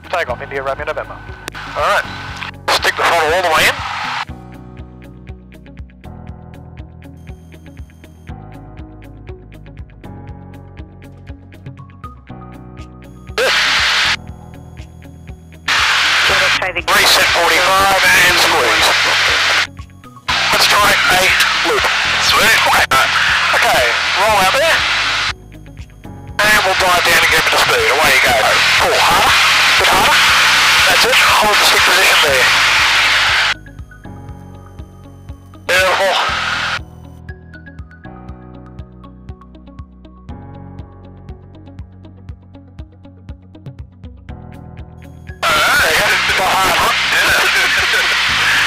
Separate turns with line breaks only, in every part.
takeoff, India Romeo November. Alright, stick the throttle all the way in. Reset 45 and squeeze. Let's try a loop. Sweet. Okay. Okay, roll out there. And we'll dive down and get a bit speed. Away you go. It. Hold the stick position there. Beautiful. Alright, go hard, huh?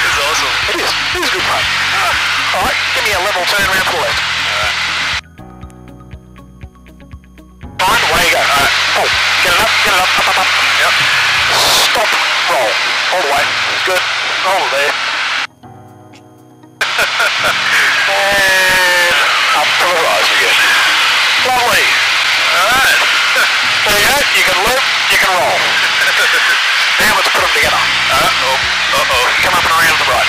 It's awesome.
It is. It is good fun. Alright, give me a level turn around to the left. Fine, away you go. Alright, pull. Get it up, get it up, up, up, up. Yep. Stop, roll. All the way. Good. It there. and up to the rise again. Lovely. Alright. There you go. You can loop, you can roll. now let's put them together.
Uh-oh. Uh-oh.
Come up and around to the right.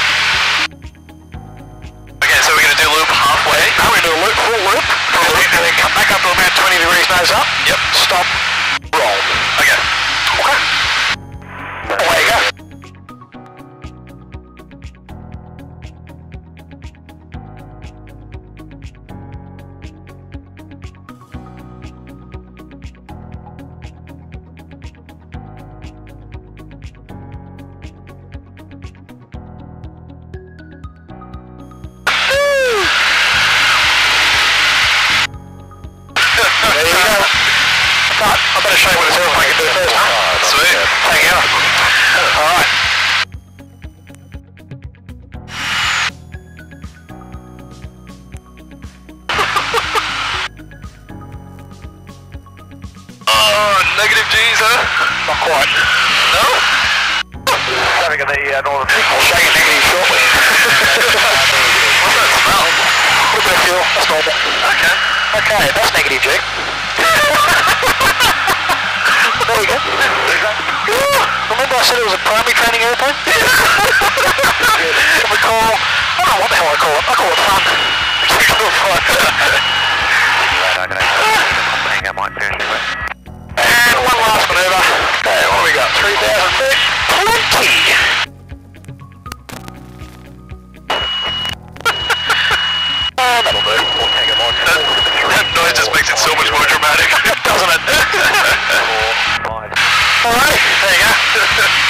Okay, so we're going to do loop halfway.
Now we do a loop, full loop, full loop, and then come back up to about 20 degrees nose up.
Yep.
Stop, But I better show you what this airplane can do first?
Sweet.
Hang out. Alright.
Oh, negative G's, huh?
Not quite.
No?
Having the uh, northern you negative shortly.
What's that smell?
A little bit of fuel, that's normal.
Okay.
Okay, that's negative G. there you go. Remember I said it was a primary training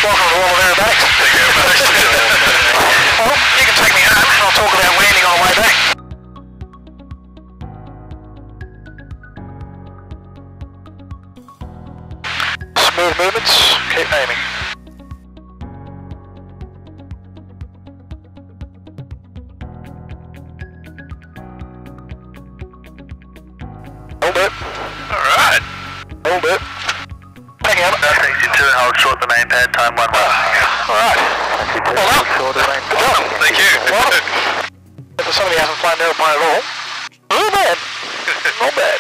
To all of aerobatics.
Thank you very much.
Well, you can take me home and I'll talk about landing on the way back. Smooth movements, keep aiming. Hold it,
Alright.
hold it. Hang on.
Station 2 and hold short the main pad, time 1 1.
Alright. Well done. Good job.
Thank you.
Well, if somebody hasn't flown an airplane at all, not bad. Not bad.